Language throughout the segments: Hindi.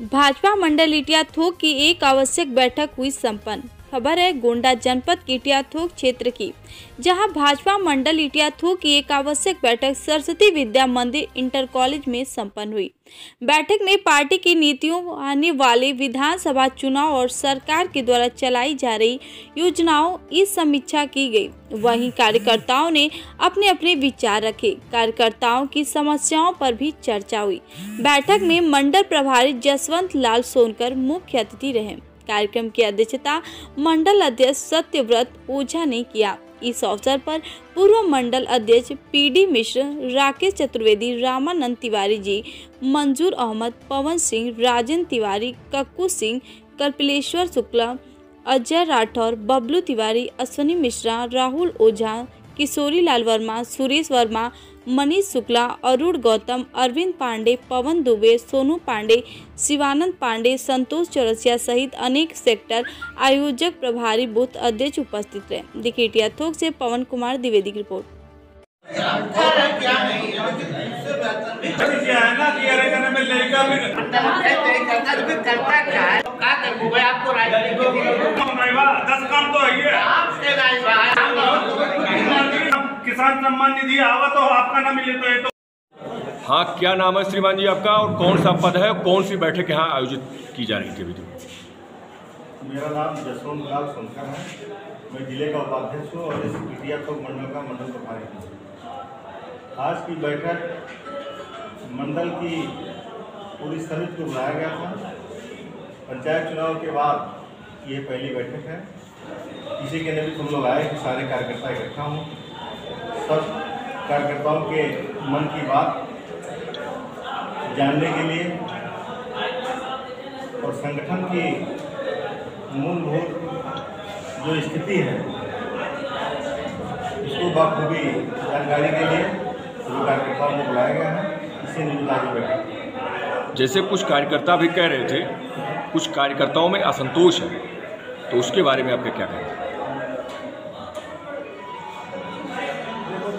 भाजपा मंडल इटिया थोक की एक आवश्यक बैठक हुई संपन्न। खबर है गोंडा जनपद इटिया थोक क्षेत्र की, जहाँ भाजपा मंडल इटिया थोक की एक आवश्यक बैठक सरस्वती विद्या मंदिर इंटर कॉलेज में संपन्न हुई। बैठक में पार्टी की नीतियों आने वाले विधानसभा चुनाव और सरकार के द्वारा चलाई जा रही योजनाओं की समीक्षा की गई। वहीं कार्यकर्ताओं ने अपने अपने विचार रखे। कार्यकर्ताओं की समस्याओं पर भी चर्चा हुई। बैठक में मंडल प्रभारी जसवंत लाल सोनकर मुख्य अतिथि रहे। कार्यक्रम की अध्यक्षता मंडल अध्यक्ष सत्यव्रत ओझा ने किया। इस अवसर पर पूर्व मंडल अध्यक्ष पीडी मिश्र, राकेश चतुर्वेदी, रामानंद तिवारी जी, मंजूर अहमद, पवन सिंह, राजेंद्र तिवारी, कक्कू सिंह, कपिलेश्वर शुक्ला, अजय राठौर, बबलू तिवारी, अश्वनी मिश्रा, राहुल ओझा किशोरी लाल वर्मा, सुरेश वर्मा, मनीष शुक्ला, अरुण गौतम, अरविंद पांडे, पवन दुबे, सोनू पांडे, शिवानंद पांडे, संतोष चौरसिया सहित अनेक सेक्टर आयोजक प्रभारी बूथ अध्यक्ष उपस्थित रहे। दिकेटिया थोक से पवन कुमार, द्विवेदी की रिपोर्ट। क्या किसान सम्मान निधि आवा तो आपका ना मिले तो ये तो हाँ क्या नाम है श्रीमान जी आपका? और कौन सा पद है? कौन सी बैठक यहाँ आयोजित की जा रही थी अभी मेरा नाम जसवंत लाल सोनकर है। मैं ज़िले का उपाध्यक्ष हूँ और इस पीटिया थोक मंडल का मंडल प्रभारी हूँ। आज की बैठक मंडल की पूरी समिति को बुलाया गया था। पंचायत चुनाव के बाद ये पहली बैठक है। इसी के लिए भी हम लोग आए कि सारे कार्यकर्ता इकट्ठा हों। सब कार्यकर्ताओं के मन की बात जानने के लिए और संगठन की मूलभूत जो स्थिति है, उसको बखूबी जानकारी के लिए सभी कार्यकर्ताओं को बुलाया गया है। इसी निमित्त आज ये जैसे कुछ कार्यकर्ता भी कह रहे थे, कुछ कार्यकर्ताओं में असंतोष है तो उसके बारे में आपके क्या कहना है?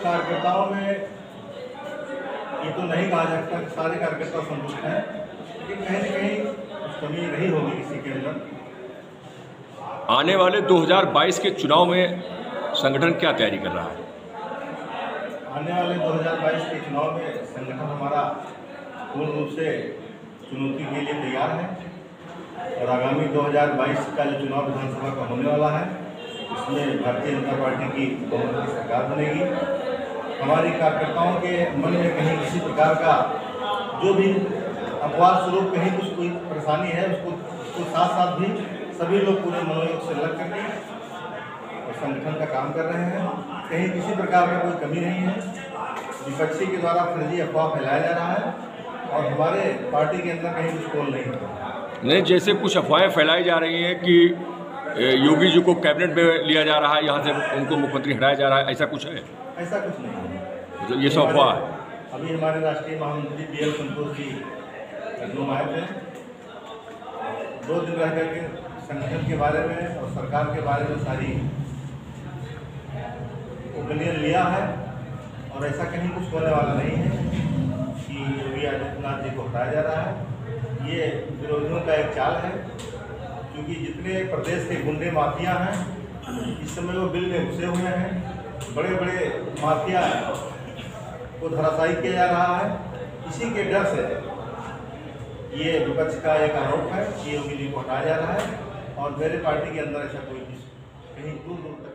कार्यकर्ताओं में ये तो नहीं कहा जा सकता सारे कार्यकर्ता संतुष्ट हैं लेकिन कहीं ना कहीं कमी रही होगी किसी के अंदर। आने वाले 2022 के चुनाव में संगठन क्या तैयारी कर रहा है? आने वाले 2022 के चुनाव में संगठन हमारा पूर्ण रूप से चुनौती के लिए तैयार है और आगामी 2022 का जो चुनाव विधानसभा का होने वाला है इसमें भारतीय जनता पार्टी की बहुमत की सरकार बनेगी। हमारी कार्यकर्ताओं के मन में कहीं किसी प्रकार का जो भी अपवाद स्वरूप कहीं कुछ कोई परेशानी है, उसको उसको साथ साथ भी सभी लोग पूरे मनोयोग से लग करके और संगठन का काम कर रहे हैं। कहीं किसी प्रकार का कोई कमी नहीं है। विपक्षी के द्वारा फर्जी अफवाह फैलाया जा रहा है और हमारे पार्टी के अंदर कहीं कुछ कोल नहीं है। नहीं, जैसे कुछ अफवाहें फैलाई जा रही हैं कि योगी जी को कैबिनेट में लिया जा रहा है यहाँ से उनको मुख्यमंत्री हटाया जा रहा है ऐसा कुछ है? ऐसा कुछ नहीं है। मतलब ये सब अफवाह है? अभी हमारे राष्ट्रीय महामंत्री बी एल संतोष जी लखनऊ आए थे। दो दिन रह करके संगठन के बारे में और सरकार के बारे में सारी ओपिनियन लिया है और ऐसा कहीं कुछ होने वाला नहीं है कि योगी आदित्यनाथ जी को हटाया जा रहा है। ये विरोधियों का एक चाल है। क्योंकि जितने प्रदेश के गुंडे माफिया हैं, इस समय वो बिल में घुसे हुए हैं। बड़े बड़े माफिया को धराशायी किया जा रहा है। इसी के डर से ये विपक्ष का एक आरोप है कि योगी जी को हटाया जा रहा है और मेरे पार्टी के अंदर ऐसा कोई कहीं दूर दूर तक